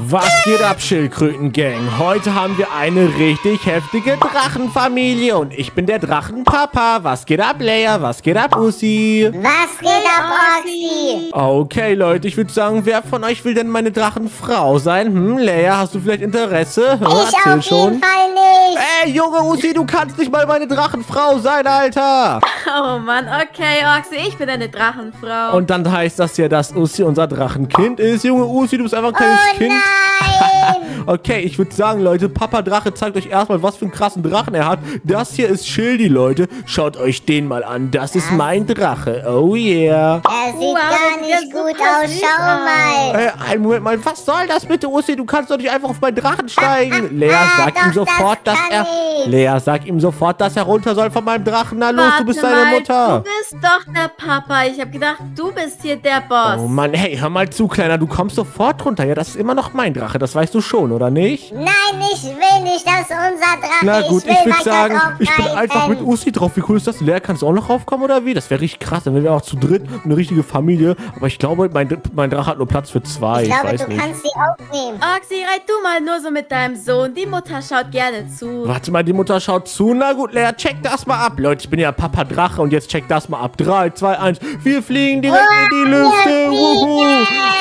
Was geht ab, Schildkröten-Gang? Heute haben wir eine richtig heftige Drachenfamilie und ich bin der Drachenpapa. Was geht ab, Leia? Was geht ab, Usi? Was geht ab, Oxy? Okay, Leute, ich würde sagen, wer von euch will denn meine Drachenfrau sein? Hm, Leia, hast du vielleicht Interesse? Hm, Ich auf jeden Fall nicht. Ey, Junge Usi, du kannst nicht mal meine Drachenfrau sein, Alter! Oh Mann, okay, Oxy, ich bin eine Drachenfrau. Und dann heißt das ja, dass Usi unser Drachenkind ist. Junge Usi, du bist einfach ein kleines Oh Kind. nein. Bye. Okay, ich würde sagen, Leute, Papa Drache zeigt euch erstmal, was für einen krassen Drachen er hat. Das hier ist Schildi, Leute. Schaut euch den mal an. Das ist mein Drache. Oh yeah. Er sieht Wow, gar nicht gut super aus. Schau mal. Äh, einen Moment mal, was soll das bitte, Ussi? Du kannst doch nicht einfach auf meinen Drachen steigen. Lea, ah, sag doch, ihm sofort, das dass er... ich. Lea, sag ihm sofort, dass er runter soll von meinem Drachen. Na los, Warte du bist seine mal, Mutter. Du bist doch der Papa. Ich habe gedacht, du bist hier der Boss. Oh Mann, hey, hör mal zu, Kleiner. Du kommst sofort runter. Ja, das ist immer noch mein Drache. Das weißt du schon, oder nicht? Nein, ich will nicht, dass unser Drache. Na gut, will ich würde weiter sagen, drauf ich bin einfach mit Ussi drauf. Wie cool ist das? Lea, kannst du auch noch raufkommen oder wie? Das wäre richtig krass. Dann wären wir auch zu dritt eine richtige Familie. Aber ich glaube, mein, mein Drache hat nur Platz für zwei. Ich Ich, glaube, weiß du nicht. kannst sie aufnehmen. Oxy, reit du mal nur so mit deinem Sohn. Die Mutter schaut gerne zu. Warte mal, die Mutter schaut zu. Na gut, Lea, check das mal ab. Leute, ich bin ja Papa Drache und jetzt check das mal ab. 3, 2, 1. Wir fliegen direkt in die Lüfte. Wuhu.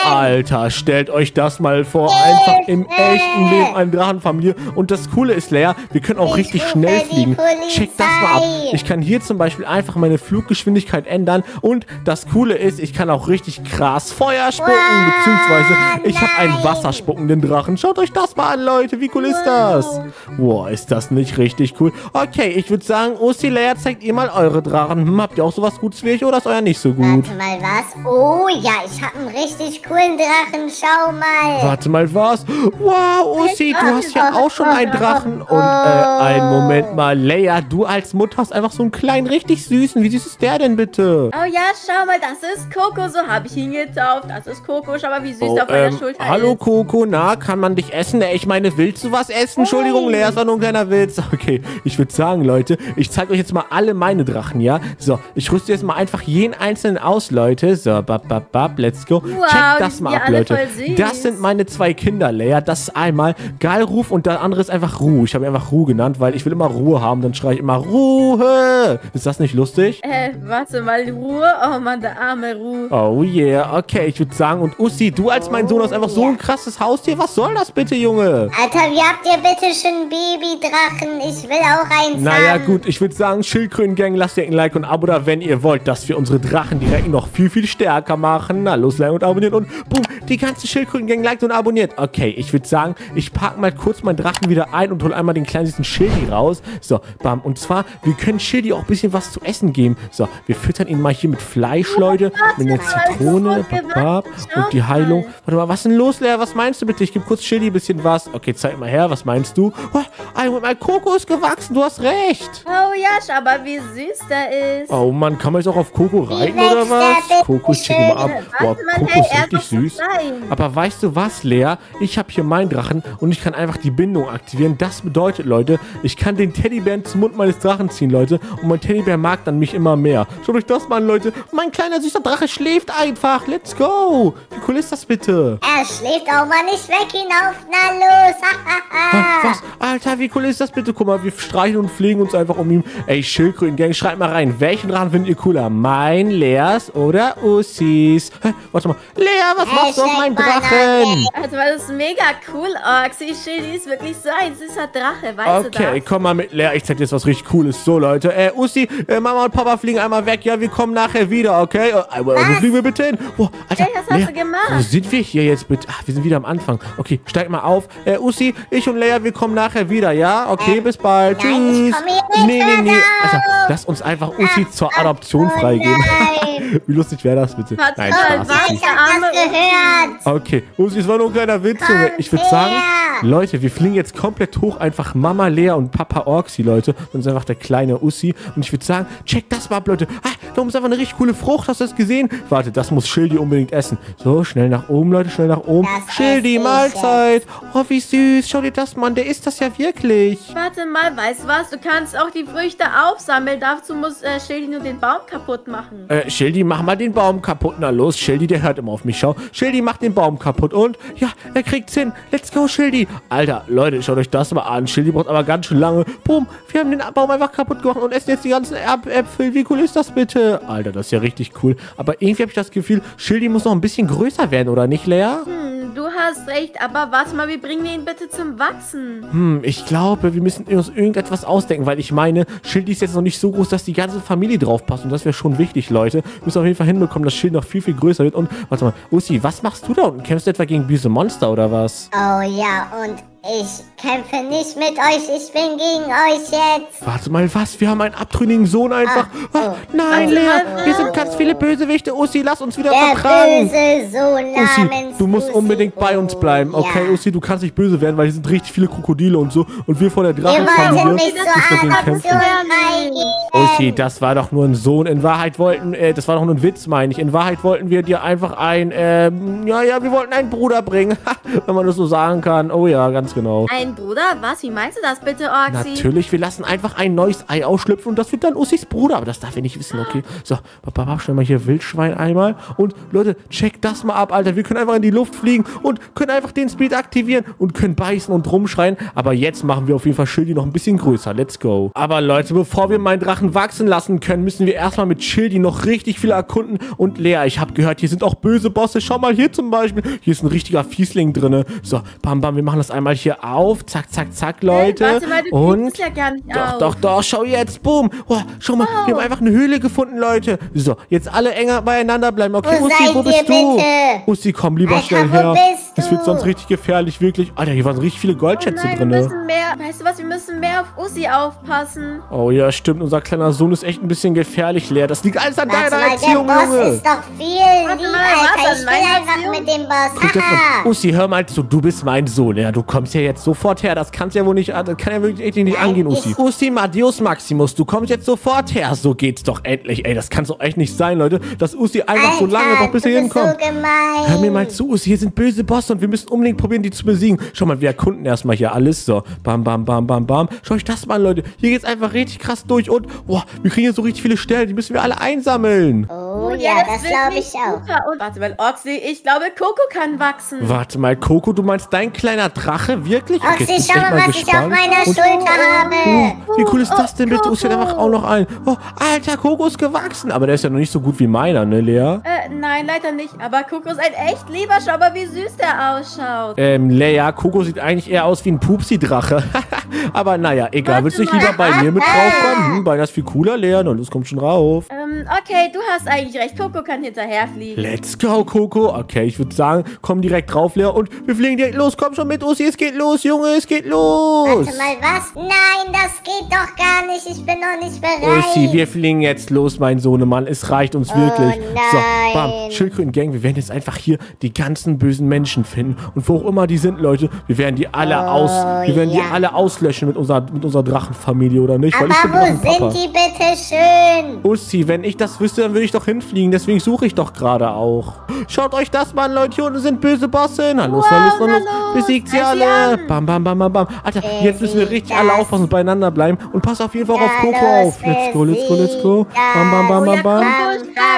Alter, stellt euch das mal vor. Einfach im echten Leben eine Drachenfamilie. Und das Coole ist, Lea, wir können auch Ich richtig schnell fliegen. Check das mal ab. Ich kann hier zum Beispiel einfach meine Fluggeschwindigkeit ändern. Und das Coole ist, ich kann auch richtig krass Feuer spucken. Wow, Beziehungsweise, ich habe einen wasserspuckenden Drachen. Schaut euch das mal an, Leute. Wie cool ist das? Boah, ist das nicht richtig cool? Okay, ich würde sagen, Usti Leia, zeigt ihr mal eure Drachen. Hm, habt ihr auch sowas Gutes wie ich oder ist euer nicht so gut? Warte mal, was? Oh ja, ich habe einen richtig coolen Drachen. Schau mal. Warte mal, was? Wow, Usti, du hast ja auch schon einen Drachen. Und, äh, einen Moment mal. Leia, du als Mutter hast einfach so einen kleinen, richtig süßen. Wie süß ist der denn bitte? Oh ja, schau mal, das ist Coco. So habe ich ihn getauft. Das ist Coco. Schau mal, wie süß Oh, auf meiner ähm, Schulter hallo ist. Coco, na, kann man dich essen? Ich meine, willst du was essen? Entschuldigung, Lea, es war nur ein kleiner Witz. Okay, ich würde sagen, Leute, ich zeige euch jetzt mal alle meine Drachen, ja? So, ich rüste jetzt mal einfach jeden einzelnen aus, Leute. So, bap, bap, bap, let's go. Wow, Check das mal ab, Leute. Das sind meine zwei Kinder, Lea. Das ist einmal Galruf und der andere ist einfach Ruh. Ich habe ihn einfach Ruh genannt, weil ich will immer Ruhe haben. Dann schreie ich immer Ruhe. Ist das nicht lustig? Äh, warte mal, Ruhe. Oh Mann, der arme Ruhe. Oh yeah, okay, ich würde sagen, und Ussi, du als mein Sohn hast einfach so ein krasses Haustier. Was soll das bitte, Junge? Alter, wie habt ihr bitte schon Babydrachen? Ich will auch eins Naja, haben. gut, ich würde sagen, Schildkröten-Gang, lasst ihr ein Like und ein Abo da, wenn ihr wollt, dass wir unsere Drachen direkt noch viel, viel stärker machen. Na, los, like und abonniert und boom, die ganze Schildkröten-Gang liked und abonniert. Okay, ich würde sagen, ich packe mal kurz meinen Drachen wieder ein und hole einmal den kleinen süßen Schildi raus. So, bam. Und zwar, wir können Schildi auch ein bisschen was zu essen geben. So, wir füttern ihn mal hier mit Fleisch, Leute, mit einer Zitrone, gewachsen. und die Heilung. Warte mal, was ist denn los, Lea? Was meinst du bitte? Ich gebe kurz Schildi ein bisschen was. Okay, zeig mal her, was meinst du? Oh, ein- mein Koko ist gewachsen, du hast recht. Oh ja, schau mal, wie süß der ist. Oh Mann, kann man jetzt auch auf Coco reiten oder der was? ich check mal ab. Coco hey, ist richtig süß. Aber weißt du was, Lea? Ich habe hier meinen Drachen und ich kann einfach die Bindung aktivieren. Das bedeutet, Leute, ich kann den Teddybären zum Mund meines Drachen ziehen, Leute. Und mein Teddybär mag dann mich immer mehr. Schaut euch das mal an, Leute. Mein kleiner süßer Drache schläft einfach. Let's go. Wie cool ist das bitte? Er schläft auch mal nicht weg hinauf. Na los. Ah, Was? Alter, wie cool ist das bitte? Guck mal, wir streicheln und fliegen uns einfach um ihn. Ey, Schildkröten-Gang, schreibt mal rein. Welchen Drachen findet ihr cooler? Mein, Leas oder Ussis? Hä, warte mal. Lea, was machst du auf meinem Drachen? Also, das ist mega cool, Oxy. Schildi ist wirklich so ein süßer Drache, weißt du Okay, komm mal mit. Lea, ich zeig dir jetzt was richtig Cooles. So, Leute. Äh, Ussi, äh, Mama und Papa fliegen einmal weg. Ja, wir kommen nachher wieder, okay? Äh, wo fliegen wir bitte hin? Oh, Alter, Ey, was hast Lea, du gemacht? Wo sind wir hier jetzt bitte? Ach, wir sind wieder am Anfang. Okay, steig mal auf. Äh, Ussi, ich und Lea, wir kommen nachher wieder, ja? Okay, bis bald. nein, ich Tschüss. komm hier nee, nee, nee. Alter, lass uns einfach Ussi zur Adoption oh freigeben. nein. Wie lustig wäre das bitte? Nein, Spaß. ist Ich hab das gehört. Okay, Ussi, es war nur ein kleiner Witz, Junge. Ich würde sagen. Leute, wir fliegen jetzt komplett hoch. Einfach Mama Lea und Papa Orxi, Leute. Und ist einfach der kleine Ussi. Und ich würde sagen, check das mal ab, Leute. Ah, da oben ist einfach eine richtig coole Frucht. Hast du das gesehen? Warte, das muss Schildi unbedingt essen. So, schnell nach oben, Leute. Schnell nach oben. Das Schildi, Mahlzeit. Oh, wie süß. Schau dir das mal an. Der isst das ja wirklich. Warte mal, weißt du was? Du kannst auch die Früchte aufsammeln. Dazu muss äh, Schildi nur den Baum kaputt machen. Äh, Schildi, mach mal den Baum kaputt. Na los, Schildi, der hört immer auf mich. Schau. Schildi macht den Baum kaputt. Und, ja, er kriegt's hin. Let's go, Schildi. Alter, Leute, schaut euch das mal an. Schildi braucht aber ganz schön lange. Boom, wir haben den Baum einfach kaputt gemacht und essen jetzt die ganzen Erdäpfel. Wie cool ist das bitte? Alter, das ist ja richtig cool. Aber irgendwie habe ich das Gefühl, Schildi muss noch ein bisschen größer werden, oder nicht, Lea? Hm, hast recht, aber warte mal, wie bringen wir ihn bitte zum Wachsen? Hm, ich glaube, wir müssen uns irgendetwas ausdenken, weil ich meine, Schildi ist jetzt noch nicht so groß, dass die ganze Familie drauf passt. Und das wäre schon wichtig, Leute. Wir müssen auf jeden Fall hinbekommen, dass Schild noch viel, viel größer wird. Und, warte mal, Ussi, was machst du da unten? Kämpfst du etwa gegen böse Monster oder was? Oh ja, und ich kämpfe nicht mit euch, ich bin gegen euch jetzt. Warte mal, was? Wir haben einen abtrünnigen Sohn einfach. Ah, Ah, oh. nein, Warte Lea, hier sind ganz viele Bösewichte. Ussi, lass uns wieder Der vertragen. böse Sohn Ussi, namens du musst Ussi. unbedingt bei uns bleiben. Okay, ja. Ussi, du kannst nicht böse werden, weil hier sind richtig viele Krokodile und so. Und wir vor der Ihr wolltet Drachenfamilie mich müssen mit denen zur. Adoption Ussi, freigeben. das war doch nur ein Sohn. In Wahrheit wollten, äh, das war doch nur ein Witz, meine ich. In Wahrheit wollten wir dir einfach ein, ähm, ja, ja, wir wollten einen Bruder bringen. Wenn man das so sagen kann. Oh ja, ganz genau. Ein Bruder? Was? Wie meinst du das bitte, Orxi? Natürlich, wir lassen einfach ein neues Ei ausschlüpfen und das wird dann Ussis Bruder. Aber das darf er nicht wissen, okay? So, Papa, schnell mal hier Wildschwein einmal. Und Leute, checkt das mal ab, Alter. Wir können einfach in die Luft fliegen und können einfach den Speed aktivieren und können beißen und rumschreien. Aber jetzt machen wir auf jeden Fall Schildi noch ein bisschen größer. Let's go. Aber Leute, bevor wir meinen Drachen wachsen lassen können, müssen wir erstmal mit Schildi noch richtig viel erkunden. Und Lea, ich habe gehört, hier sind auch böse Bosse. Schau mal hier zum Beispiel. Hier ist ein richtiger Fiesling drin. So, bam, bam, wir machen das einmal hier auf. Zack, zack, zack, Leute. Hey, warte mal, du und ja gar nicht doch, auf. doch, doch, schau jetzt, boom. Oh, schau mal, wir haben einfach eine Höhle gefunden, Leute. So, jetzt alle enger beieinander bleiben. Okay, Wo seid wo bist du? bitte? Ussi, komm lieber Alter, schnell her. bist Das wird sonst richtig gefährlich, wirklich. Alter, hier waren richtig viele Oh Goldschätze nein, wir drin. müssen mehr, weißt du was, wir müssen mehr auf Ussi aufpassen. Oh ja, stimmt, unser kleiner Sohn ist echt ein bisschen gefährlich, Lea. Das liegt alles an deiner mal, der Erziehung, Boss Junge. ist doch viel Warte lieb, mal, Alter. Ich will einfach Erziehung? mit dem Boss. Das. Ussi, hör mal zu, du bist mein Sohn, ja. Du kommst ja jetzt sofort her. Das kannst ja wohl nicht, das kann ja wirklich echt nicht Nein, angehen, Ussi. Ussi, Madius Maximus, du kommst jetzt sofort her. So geht's doch endlich. Ey, das kann's doch echt nicht sein, Leute, dass Ussi einfach so lange Alter, noch bis hierhin bist so kommt. gemein. Hör mir mal zu, Ussi, hier sind böse Bosse und wir müssen unbedingt probieren, die zu besiegen. Schau mal, wir erkunden erstmal hier alles. So, bam, bam, bam, bam, bam. Schau euch das mal an, Leute. Hier geht's einfach richtig krass durch und, boah, wir kriegen hier so richtig viele Sterne, die müssen wir alle einsammeln. Oh ja, das wird glaube ich auch. Und warte mal, Oxy, ich glaube, Coco kann wachsen. Warte mal, Coco, du meinst dein kleiner Drache? Wirklich? Oxy, bin ich schau mal, was ich auf gespannt. meiner Und- Schulter habe. Oh, wie cool ist das denn bitte? Oh, Ussi hat einfach auch noch ein. Oh, alter, Coco ist gewachsen. Aber der ist ja noch nicht so gut wie meiner, ne, Lea? Äh, nein, leider nicht. Aber Coco ist ein echt lieber. Schau mal, wie süß der ausschaut. Ähm, Lea, Coco sieht eigentlich eher aus wie ein Pupsi-Drache. Aber naja, egal. Warte Willst du nicht lieber bei mir mit draufkommen? Hm, bei das ist viel cooler, Lea. Na, los, komm schon rauf. Ähm, okay, du hast eigentlich recht. Coco kann hinterherfliegen. Let's go, Coco. Okay, ich würde sagen, komm direkt drauf, Lea. Und wir fliegen direkt los. Komm schon mit, Ussi. Es geht los, Junge. Es geht los. Warte mal, was? Nein, das geht doch gar nicht. Ich bin noch nicht bereit. Ussi, wir fliegen jetzt los, mein Sohnemann. Es reicht uns Oh, wirklich. So, nein. Bam. Schildkröten-Gang, wir werden jetzt einfach hier die ganzen bösen Menschen finden. Und wo auch immer die sind, Leute, wir werden die alle Oh, aus, wir werden die ja. alle auslöschen mit unserer, mit unserer Drachenfamilie, oder nicht? Aber wo sind die bitte schön? Ussi, wenn ich das wüsste, dann würde ich doch hinfliegen. Deswegen suche ich doch gerade auch. Schaut euch das mal an, Leute. Hier unten sind böse Bosse. Na los, na los, na na los. los, Besiegt sie alle. Bam, bam, bam, bam, bam. Alter, jetzt müssen wir richtig alle aufpassen und beieinander bleiben. Und pass auf jeden Fall auf Coco auf. Let's go, let's go, let's go. besiegt Bam, bam, bam, bam, bam.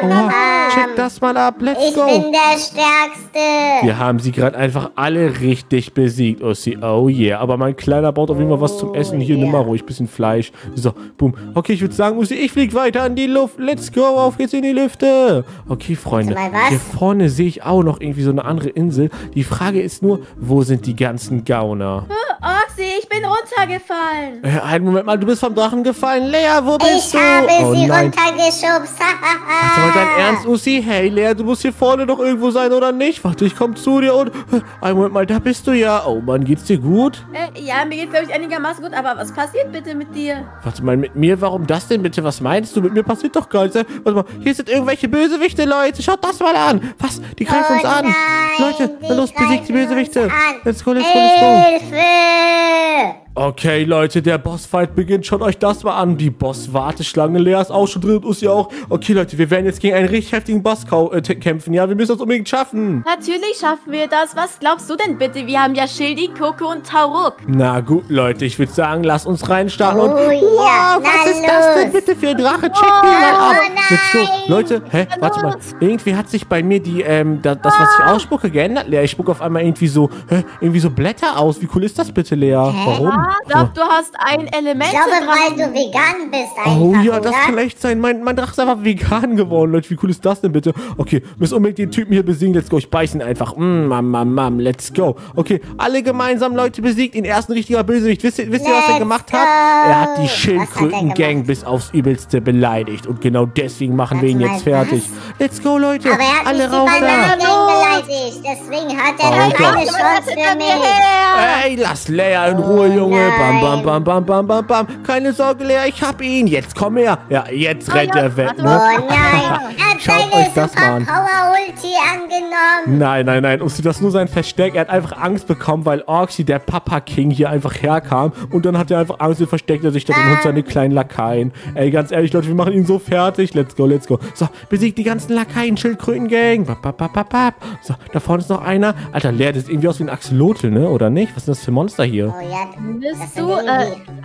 Oha, check das mal ab. Let's Ich go. bin der Stärkste. Wir haben sie gerade einfach alle richtig besiegt, Ossi. Oh yeah. Aber mein Kleiner baut auf jeden Fall was zum Essen. Hier, yeah. nimm mal ruhig. Bisschen Fleisch. So, boom. Okay, ich würde sagen, Ossi, ich flieg weiter in die Luft. Let's go. Auf geht's in die Lüfte. Okay, Freunde. Was? Hier vorne sehe ich auch noch irgendwie so eine andere Insel. Die Frage ist nur, wo sind die ganzen Gauner? Oh, Oxy, ich bin runtergefallen. Äh, einen Moment mal, du bist vom Drachen gefallen. Lea, wo bist Ich du? habe oh sie nein. runtergeschubst. Hast du mal dein Ernst, Ussi? Hey, Lea, du musst hier vorne doch irgendwo sein, oder nicht? Warte, ich komm zu dir und... äh, Einen Moment mal, da bist du ja. Oh Mann, geht's dir gut? Äh, ja, mir geht's, glaube ich, einigermaßen gut. Aber was passiert bitte mit dir? Warte mal, mit mir? Warum das denn bitte? Was meinst du? Mit mir passiert doch gar nichts. Warte mal, hier sind irgendwelche Bösewichte, Leute. Schaut das mal an. Was? Die greifen Oh uns an. nein, Leute, na los, besiegt die Bösewichte. Let's go, let's go, let's go. Hilfe! Okay, Leute, der Bossfight beginnt. Schaut euch das mal an. Die Boss-Warteschlange. Lea ist auch schon drin und Ussi auch. Okay, Leute, wir werden jetzt gegen einen richtig heftigen Boss äh, kämpfen. Ja, wir müssen das unbedingt schaffen. Natürlich schaffen wir das. Was glaubst du denn bitte? Wir haben ja Schildi, Coco und Tauruk. Na gut, Leute, ich würde sagen, lasst uns reinstarten. Und, Oh ja, wow, was na ist das denn los. bitte für ein Drache? Check den mal ab. Oh Let's go. nein. Leute, hä, warte mal. los. Irgendwie hat sich bei mir die, ähm, da, das, was ich ausspucke, geändert, Lea. Ich spucke auf einmal irgendwie so, hä, irgendwie so Blätter aus. Wie cool ist das bitte, Lea? Warum? Ich glaub, du hast ein Element Ich glaube, weil du vegan bist einfach, Oh ja, das oder? kann echt sein. Mein, mein Drache ist einfach vegan geworden, Leute. Wie cool ist das denn bitte? Okay, müssen unbedingt den Typen hier besiegen. Let's go. Ich beiß ihn einfach. Mm, mam, mam, mam. Let's go. Okay, alle gemeinsam, Leute, besiegt ihn. Er ist ein richtiger Bösewicht. Wisst ihr, wisst ihr was er gemacht go. hat? Er hat die Was Schildkröten-Gang bis aufs Übelste beleidigt. Und genau deswegen machen wir ihn jetzt fertig. Let's go, Leute. Aber er hat alle rauf da. Beleidigt. Deswegen hat er Oh noch keine Chance für mich. Ey, lass Lea in Ruhe, Oh Junge. Bam, bam, nein. bam, bam, bam, bam, bam. Keine Sorge, Lea, ich hab ihn. Jetzt komm her. Ja, jetzt Ah, rennt ja, er weg, warte ne? Oh nein. Er hat Schaut euch das mal an. Super Power Ulti angenommen. Nein, nein, nein. Ussi, das ist nur sein Versteck. Er hat einfach Angst bekommen, weil Orksy, der Papa King, hier einfach herkam. Und dann hat er einfach Angst und versteckt er sich da drin und seine kleinen Lakaien. Ey, ganz ehrlich, Leute, wir machen ihn so fertig. Let's go, let's go. So, besiegt die ganzen Lakaien, Schildkröten-Gang. Bap, bap, bap, bap, bap. So, da vorne ist noch einer. Alter, Leer, das sieht irgendwie aus wie ein Axolotl, ne? Oder nicht? Was sind das für Monster hier? Oh ja, das Bist du, äh,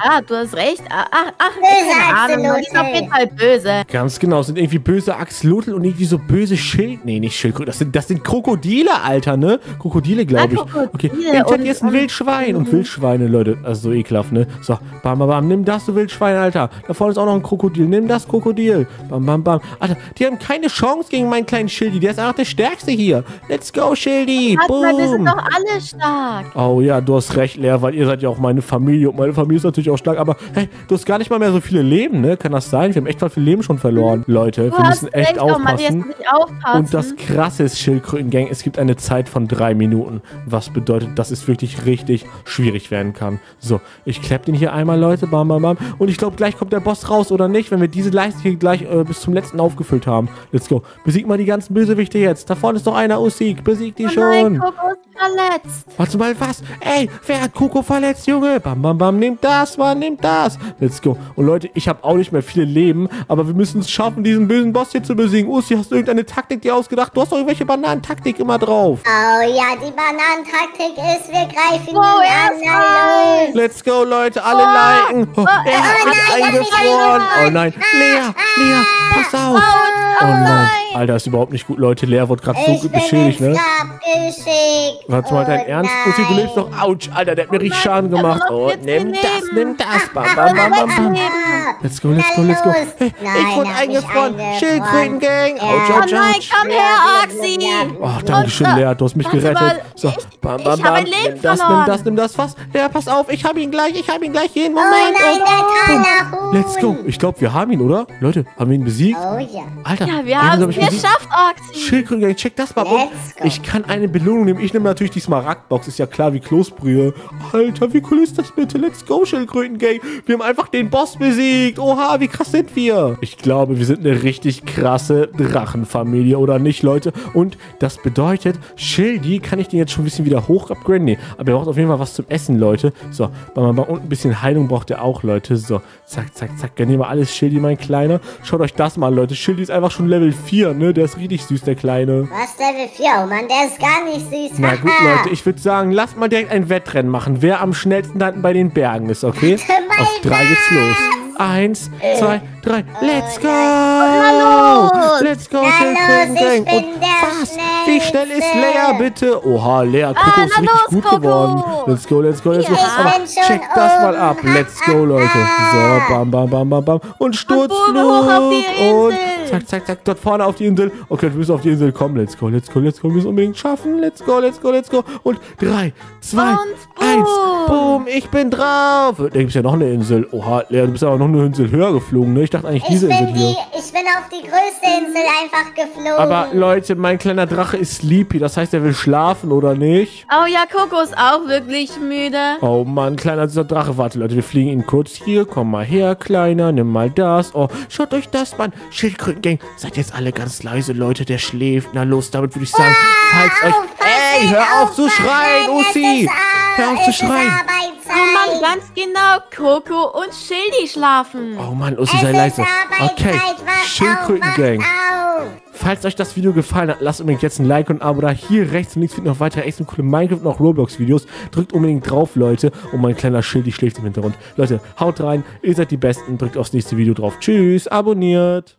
ja, du hast recht. Ach, ach, ach Böse Ahnung. Die ist Axolotl. auf jeden Fall böse. Ganz genau, es sind irgendwie böse Axolotl und irgendwie so böse Schild... Nee, nicht Schildkröten. Das sind, das sind Krokodile, Alter, ne? Krokodile, glaube ich. Ah, Krokodile Okay, hinter und- dir ist ein Wildschwein. Und Wildschweine, Leute, also so ekelhaft, ne? So, bam, bam, bam, nimm das, du Wildschwein, Alter. Da vorne ist auch noch ein Krokodil. Nimm das Krokodil. Bam, bam, bam. Alter, die haben keine Chance gegen meinen kleinen Schildi. Der ist einfach der Stärkste hier. Let's go, Schildi. Mal, wir sind Boom. doch alle stark. Oh ja, du hast recht, Lea, weil ihr seid ja auch meine Familie und meine Familie ist natürlich auch stark, aber hey, du hast gar nicht mal mehr so viele Leben, ne? Kann das sein? Wir haben echt mal viel Leben schon verloren. Leute, Du wir müssen echt aufpassen. aufpassen. Und das krasse ist, Schildkrötengang, es gibt eine Zeit von drei Minuten. Was bedeutet, dass es wirklich richtig schwierig werden kann. So, ich klepp den hier einmal, Leute. Bam, bam, bam. Und ich glaube, gleich kommt der Boss raus, oder nicht? Wenn wir diese Leiste hier gleich äh, bis zum letzten aufgefüllt haben. Let's go. Besiegt mal die ganzen Bösewichte jetzt. Da vorne ist noch einer, Usik. Besiegt die oh schon. nein, Coco ist verletzt. Warte mal, was? Ey, wer hat Coco verletzt, Junge? Bam, bam, bam, nehmt das, Mann, nehmt das. Let's go. Und Leute, ich habe auch nicht mehr viele Leben, aber wir müssen es schaffen, diesen bösen Boss hier zu besiegen. Usi, hast du irgendeine Taktik dir ausgedacht? Du hast doch irgendwelche Bananentaktik immer drauf. Oh ja, die Bananentaktik ist, wir greifen Wow, ihn an. los. Let's go, Leute, alle liken. Oh, er hat nein, er hat mich eingefroren. eingefroren. Oh nein, Lea, Lea, pass auf. Oh nein. Alter, ist überhaupt nicht gut, Leute. Lea wurde gerade so beschädigt, ne? Grab geschickt. Warte mal, dein Oh Ernst? nein. Usi, du lebst doch. Autsch, Alter, der hat mir richtig nein, Schaden gemacht. Oh, 14 nimm das, nimm das. Bam, bam, bam, bam, bam. Let's go, let's go, let's go. Hey, Nein, ich wurde eingefroren. Schildkröten-Gang. Ja. Oh autsch, nein, autsch. komm her, Axi. Oh, danke schön, Und, Lea. Du hast mich gerettet. So, ich- bam, bam, hab bam. ein Leben Nimm das, nimm das, nimm das. Was? Lea, pass auf. Ich hab ihn gleich. Ich hab ihn gleich. Jeden Oh Moment. nein, kleine Huhn. Let's go. Ich glaube, wir haben ihn, oder? Leute, haben wir ihn besiegt? Oh ja. Alter, Ja, haben wir ihn, haben es geschafft, Axi. Schildkrötengang, check das mal. Und ich kann eine Belohnung nehmen. Ich nehme natürlich die Smaragdbox. Ist ja klar wie Kloßbrühe. Alter, wie cool ist das bitte? Let's go, Schildkrötengang. Wir haben einfach den Boss besiegt. Oha, wie krass sind wir? Ich glaube, wir sind eine richtig krasse Drachenfamilie, oder nicht, Leute? Und das bedeutet, Schildi, kann ich den jetzt schon ein bisschen wieder hoch upgraden? Nee, aber er braucht auf jeden Fall was zum Essen, Leute. So, bam, bam. und ein bisschen Heilung braucht er auch, Leute. So, zack, zack, zack. Gönn dir mal alles, Schildi, mein Kleiner. Schaut euch das mal, Leute. Schildi ist einfach schon Level 4, ne? Der ist richtig süß, der Kleine. Was, Level 4? Oh Mann, der ist gar nicht süß. Na gut. Leute, ich würde sagen, lasst mal direkt ein Wettrennen machen, wer am schnellsten da hinten bei den Bergen ist, okay? Auf drei geht's los. Eins, zwei, drei, let's go! Let's go, Gang. Und was? Wie schnell ist. Lea, bitte? Oha, Lea, Coco Ah, ist richtig gut geworden. Let's go, let's go, let's go. Aber check das mal ab. Let's go, Leute. So, bam, bam, bam, bam, bam. Und Sturzflug. Und. Zack, zack, zack. Dort vorne auf die Insel. Okay, wir müssen auf die Insel kommen. Let's go, let's go, let's go. Wir müssen unbedingt schaffen. Let's go, let's go, let's go. Und drei, zwei, Und eins. boom. Ich bin drauf. Da gibt es ja noch eine Insel. Oha, Lea, du bist aber noch eine Insel höher geflogen, ne? Ich dachte eigentlich Ich diese Insel bin, hier. die, ich bin auf die größte Insel einfach geflogen. Aber Leute, mein kleiner Drache ist sleepy. Das heißt, er will schlafen, oder nicht? Oh ja, Coco ist auch wirklich müde. Oh Mann, kleiner Drache. Warte, Leute, wir fliegen ihn kurz hier. Komm mal her, Kleiner. Nimm mal das. Oh, schaut euch das, Mann. Schildkrötengang. Seid jetzt alle ganz leise, Leute. Der schläft. Na los, damit würde ich sagen, falls euch... Ey, hör auf zu schreien, Ussi. Hör auf zu schreien. Oh Mann, ganz genau. Coco und Schildi schlafen. Oh Mann, Ussi, sei leise. Okay, Schildkrötengang. Falls euch das Video gefallen hat, lasst unbedingt jetzt ein Like und ein Abo da. Hier rechts und links findet noch weitere echt coole Minecraft und auch Roblox-Videos. Drückt unbedingt drauf, Leute. Und mein kleiner Schildi schläft im Hintergrund. Leute, haut rein. Ihr seid die Besten. Drückt aufs nächste Video drauf. Tschüss. Abonniert.